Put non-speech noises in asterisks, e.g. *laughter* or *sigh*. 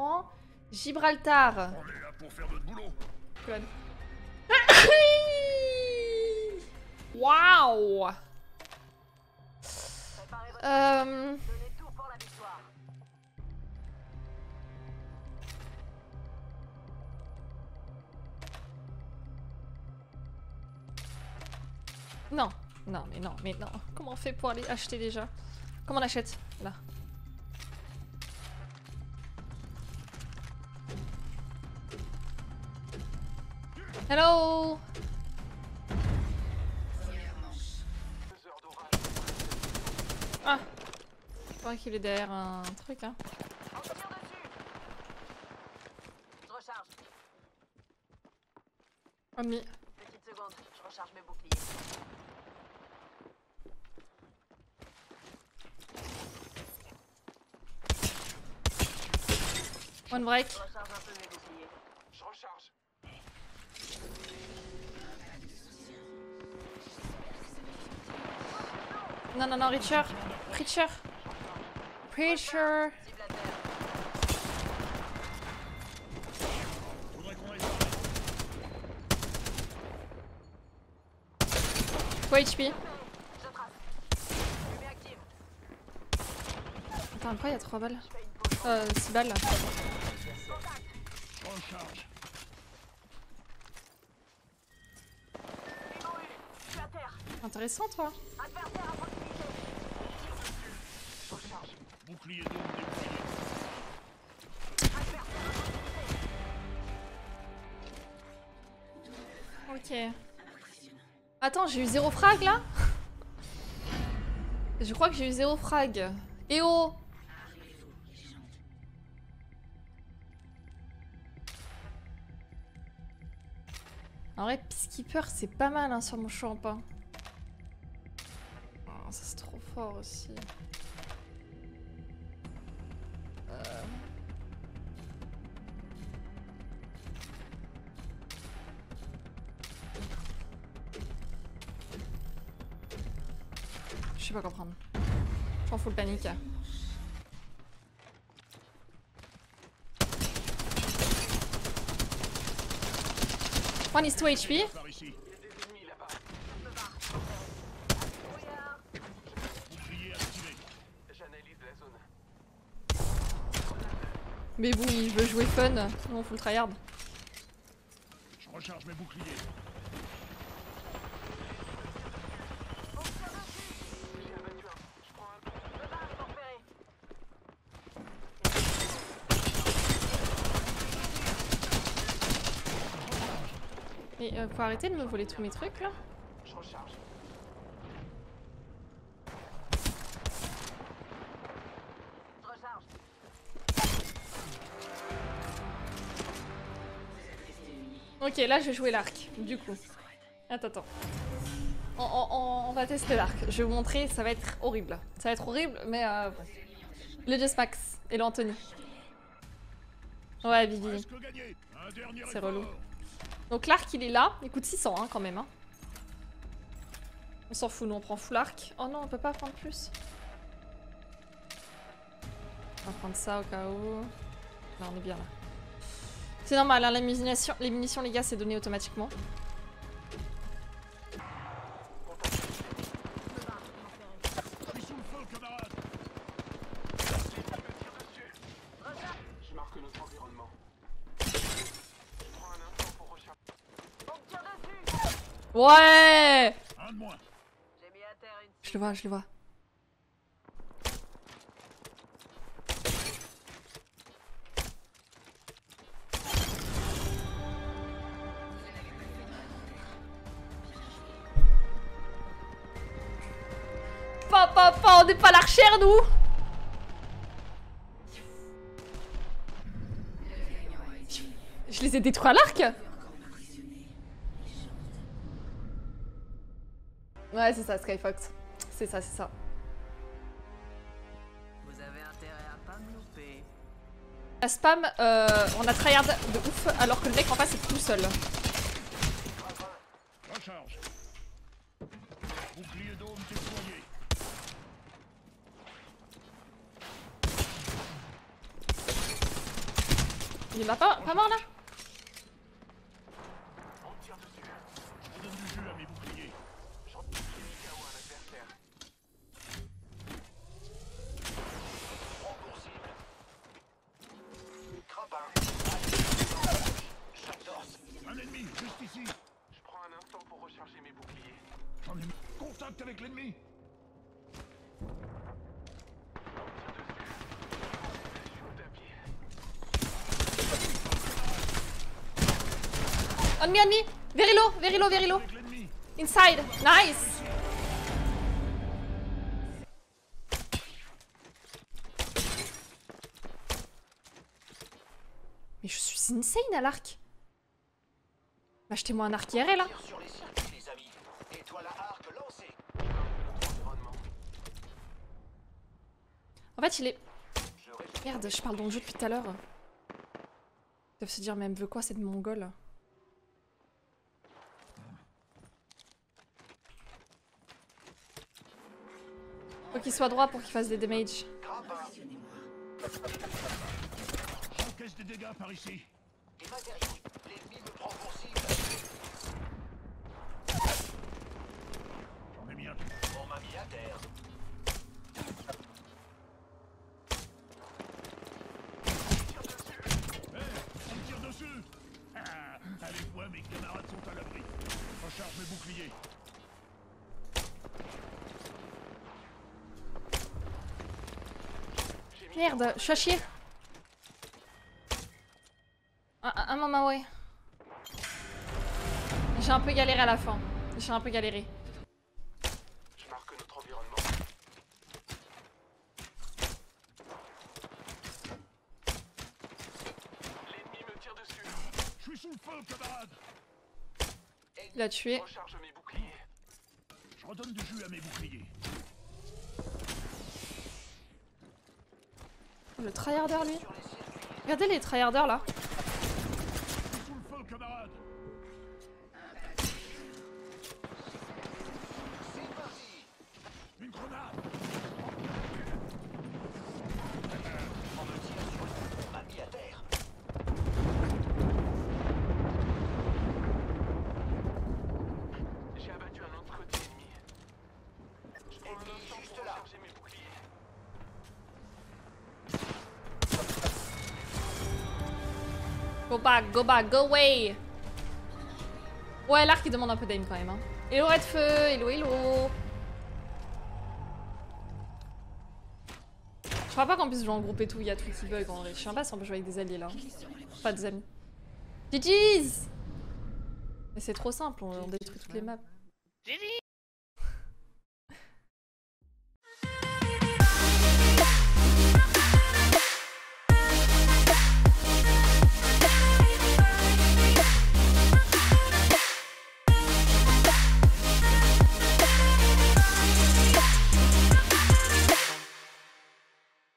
prend. Gibraltar. On est là pour faire notre boulot. *coughs* Waouh euh... Non, non, mais non, mais non. Comment on fait pour aller acheter déjà? Comment on achète? Là. Hello Ah Je crois qu'il est derrière un truc, hein. Ennemi. Petite seconde, je recharge mes boucliers. One break mes boucliers. Je recharge. Non, non, non, Richard. Preacher. Preacher. 3 HP. Attends, pourquoi il y a 3 balles Euh, 6 balles là. D'eau déployé. Ok. Attends, j'ai eu zéro frag là Je crois que j'ai eu zéro frag. Eh oh En vrai, Peacekeeper, c'est pas mal hein, sur mon champ. Hein. Oh, ça c'est trop fort aussi. Euh. Je sais pas comprendre. Je m'en fous le panique. One is 2 HP. Par ici. Bouclier activé. Mais bon, il veut jouer fun. Nous on fout le tryhard. Je recharge mes boucliers. Mais euh, faut arrêter de me voler tous mes trucs là. Ok, là je vais jouer l'arc, du coup. Attends, attends. On, va tester l'arc. Je vais vous montrer, ça va être horrible. Ça va être horrible, mais euh. Le Just Max et l'Anthony. Ouais, Vivi. C'est relou. Donc l'arc il est là, il coûte 600 hein, quand même. Hein. On s'en fout, nous on prend full arc. Oh non, on peut pas prendre plus. On va prendre ça au cas où. Là on est bien là. C'est normal, hein, les, munitions, les munitions les gars c'est donné automatiquement. Je suis sous le camarade. Je Papa, papa, on n'est pas l'archère, nous Je les ai détruits à l'arc Ouais, c'est ça, Skyfox. C'est ça, c'est ça. Pas. La spam, euh, on a tryhard de ouf, alors que le mec en face est tout seul. Recharge. Bouclier dôme déployé. Il est là pas, pas mort là On me tire dessus. Je donne du jus à mes boucliers. J'ai mis KO un adversaire. Prends pour cible. Crapin. J'adore ça. Un ennemi, juste ici. Je prends un instant pour recharger mes boucliers. J'en ai mis. Contact avec l'ennemi. Je suis au tapis. On me, on me Very low, very low, very low Avec l'ennemi. Inside. Nice. Mais je suis insane à l'arc. Bah, Achetez-moi un arc IRL là. En fait il est... Merde, je parle dans le jeu depuis tout à l'heure. Ils doivent se dire mais elle me veut quoi cette mongole? Faut qu'il soit droit pour qu'il fasse des damages. J'encaisse des dégâts par ici. Et matériaux. L'ennemi me prend pour cible. J'en ai mis un. On m'a mis à terre. Hé, on me tire dessus. Ah, allez, moi, mes camarades sont à l'abri. Recharge mes boucliers. Merde, je suis à chier. Un, un, un moment, ouais. J'ai un peu galéré à la fin. J'ai un peu galéré. Je marque notre environnement. L'ennemi me tire dessus. Je suis sous le feu, camarade. Il a tué. Recharge mes boucliers. Je redonne du jus à mes boucliers. Le tryharder lui. Regardez les tryharders là. Go back, go back, go away. Ouais, l'arc il demande un peu d'aim quand même. Hein. Hello Red Feu, hello hello. Je crois pas qu'on puisse jouer en groupe et tout, il y a tout qui bug en vrai. Je sais pas si on peut jouer avec des alliés là. Pas des amis. GG's Mais c'est trop simple, on, détruit toutes les maps.